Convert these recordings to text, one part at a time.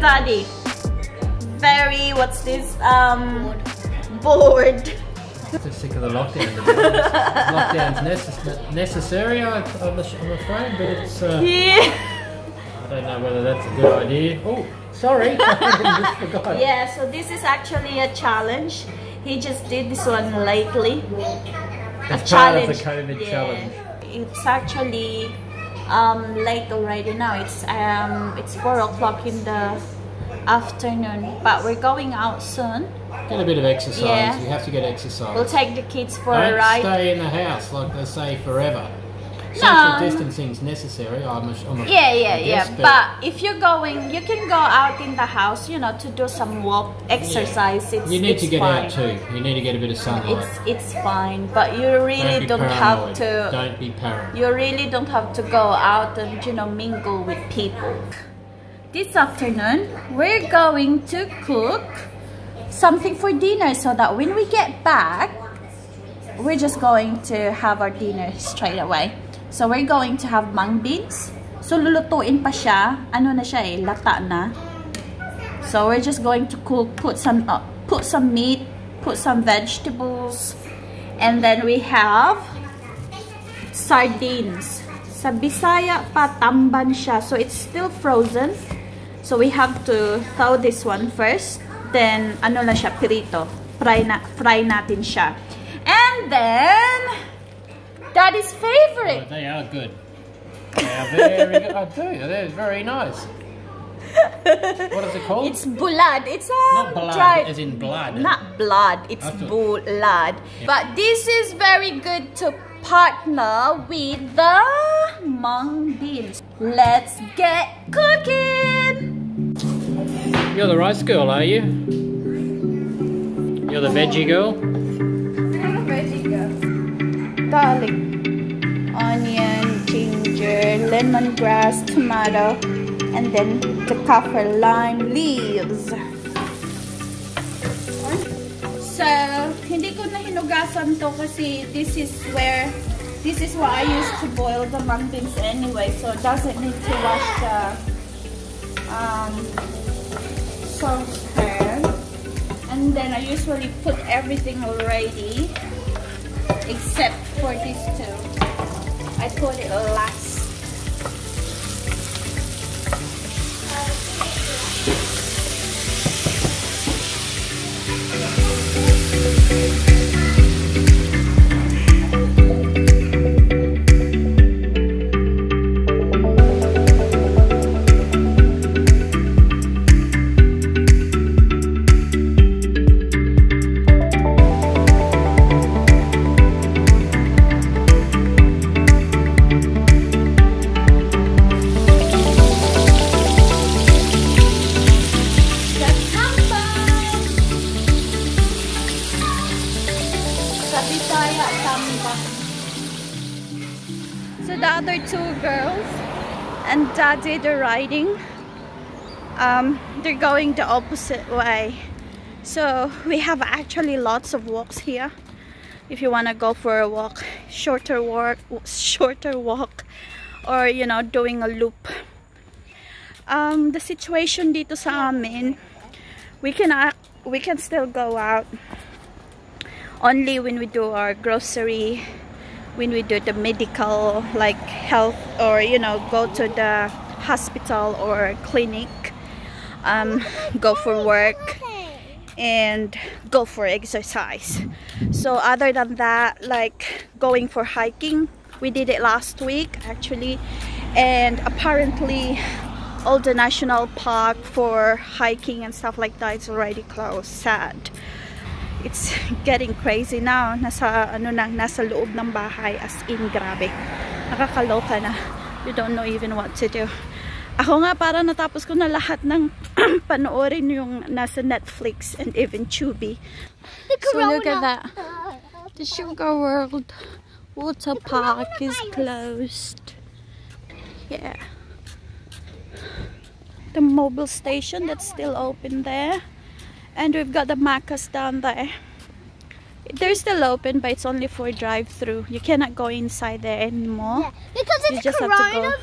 daddy? Very, what's this? Um, bored. Just sick of the lockdown. Lockdown's necess- necessary, I'm, I'm afraid, but it's. Uh, Yeah. I don't know whether that's a good idea. Oh, sorry, I just forgot. Yeah, so this is actually a challenge. He just did this one lately. It's part of the COVID Yeah. challenge. It's actually um, late already now. It's um, it's four o'clock in the afternoon, but we're going out soon. Get a bit of exercise. Yeah. You have to get exercise. We'll take the kids for Don't a ride. stay in the house like they say forever. Social No. distancing's necessary. I'm a, I'm a, Yeah, yeah, yeah. guess, But if you're going, you can go out in the house, you know, to do some walk, exercise. It's you need it's to get fine. out too. You need to get a bit of sunlight. It's it's fine, but you really don't don't, have to. Don't be paranoid. You really don't have to go out and you know mingle with people. This afternoon, we're going to cook something for dinner so that when we get back, we're just going to have our dinner straight away. So we're going to have mung beans. So lulutuin pa siya. Ano na siya eh, lata na. So we're just going to cook, put some uh, put some meat, put some vegetables, and then we have sardines. Sa Bisaya pa, tamban siya. So it's still frozen. So we have to thaw this one first. Then, ano lang siya, pirito. Fry, na, fry natin siya. And then, Daddy's Oh, favorite. they are good. They are very good. I do. They're very nice. What is it called? It's bulad. It's a Not blood, dried. as in blood. Not blood. It's bulad. But this is very good to partner with the mung beans. Let's get cooking. You're the rice girl, are you? You're the veggie girl? Garlic, onion, ginger, lemongrass, tomato, and then the kaffir lime leaves. So, hindi ko na hinugasan to kasi this is where, this is what I used to boil the mung anyway. So, it doesn't need to wash the um, saucepan. And then I usually put everything already except for these two. I put it last. And daddy they're riding. Um, they're going the opposite way. So we have actually lots of walks here. If you want to go for a walk, shorter walk, shorter walk, or you know, doing a loop. Um, the situation dito sa amin, we can we can still go out only when we do our grocery, when we do the medical like health or you know go to the hospital or clinic, um, go for work and go for exercise. So other than that, like going for hiking, we did it last week actually, and apparently all the national park for hiking and stuff like that is already closed. Sad. It's getting crazy now. Nasa ano na, nasa loob ng bahay as in grabe. Nakakaloka na. You don't know even what to do. Ako nga para natapos ko na lahat ng panoorin yung nasa Netflix and even Tubi. So look at that. The Sugar World water park is closed. Yeah. The mobile station that's still open there. And we've got the Maccas down there. They're still open, but it's only for drive-through. You cannot go inside there anymore. yeah, Because You it's just to go. coronavirus.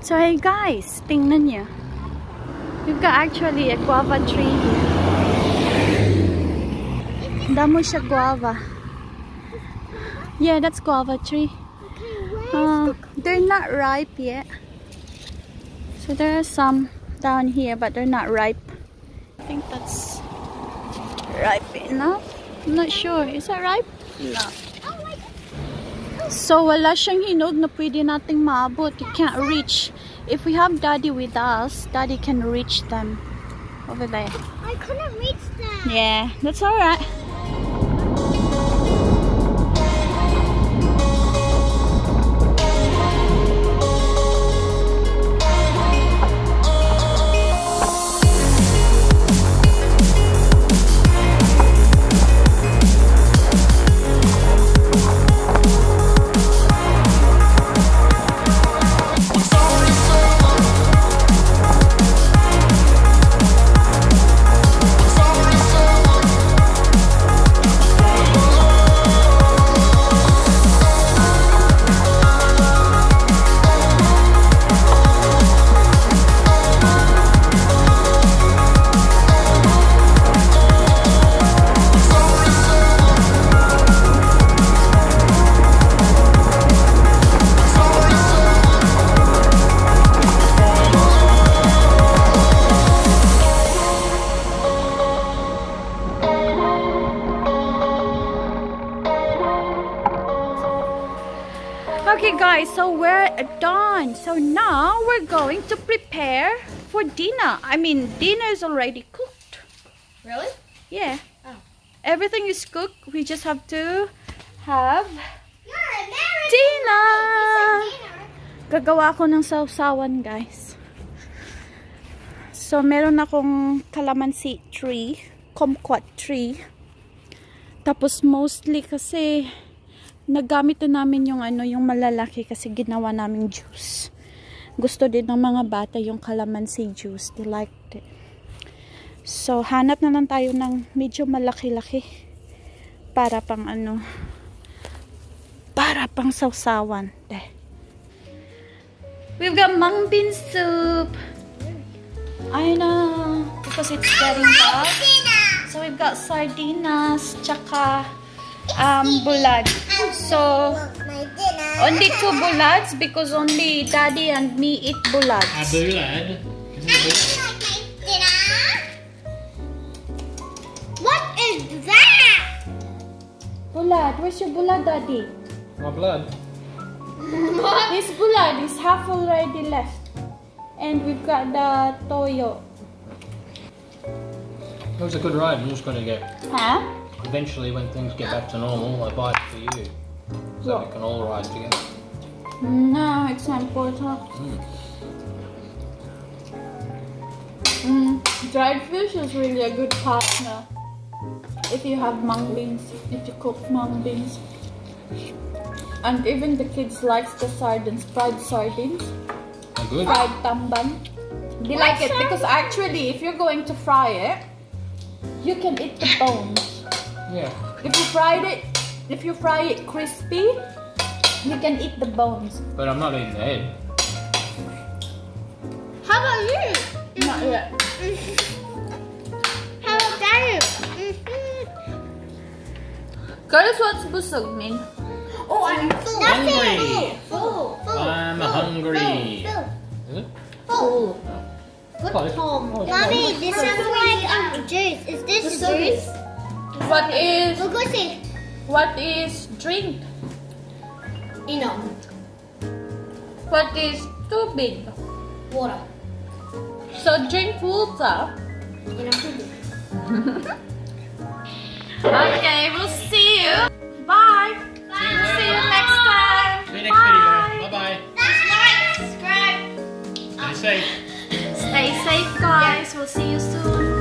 So hey guys, tingnan niyo. We've got actually a guava tree here. Damo siya guava. Yeah, that's guava tree. Uh, they're not ripe yet. So there are some down here, but they're not ripe. I think that's ripe enough. I'm not sure. Is that ripe? No. So wala siyang hinog na pwede nating maabot. You can't reach. If we have daddy with us, daddy can reach them over there. I couldn't reach that. Yeah, that's alright. Okay guys, so we're done. So now we're going to prepare for dinner. I mean, dinner is already cooked. Really? Yeah. Oh. Everything is cooked. We just have to have dinner. Gagawa ko ng sausawan, guys. So, meron akong calamansi tree, kumquat tree. Tapos, mostly kasi, nagamit na namin yung ano, yung malalaki kasi ginawa naming juice. Gusto din ng mga bata yung calamansi juice. They liked it. So, hanap na lang tayo ng medyo malaki-laki para pang ano, para pang sausawan. Deh. We've got mung bean soup. I know. Because it's getting dark. So we've got sardinas, tsaka um, bulad. So only two bulads because only daddy and me eat bulads. Abulad. Isn't it I like my dinner. What is that? Bulad, where's your bulad, daddy? My blood. This bulad is half already left. And we've got the toyo. It was a good ride. I'm just going to get, Huh? Eventually when things get back to normal, I buy it for you. So What? we can all rise together. No, it's not important. Mm. Mm, dried fish is really a good partner. If you have mung beans, if you cook mung beans. And even the kids likes the sardines, fried sardines, They're good. fried tamban. They like it because actually if you're going to fry it, you can eat the bones. Yeah. If you fried it, if you fry it crispy, you can eat the bones. But I'm not eating the head. How about you? Not yet. How about daddy? Guys, what's busog mean? Oh, I'm full. Hungry. Full. Full. I'm full, hungry. Full. Is it? Full. Close. What's home? Oh, it's Mommy, this is like um juice. Is this juice? What is We'll go see. what is drink? You know, What is tubig? water. So drink water. You know. Okay, we'll see you. Bye. See you See you next time. See you next video. Bye-bye. Like, subscribe. Stay safe. Stay safe, guys. We'll see you soon.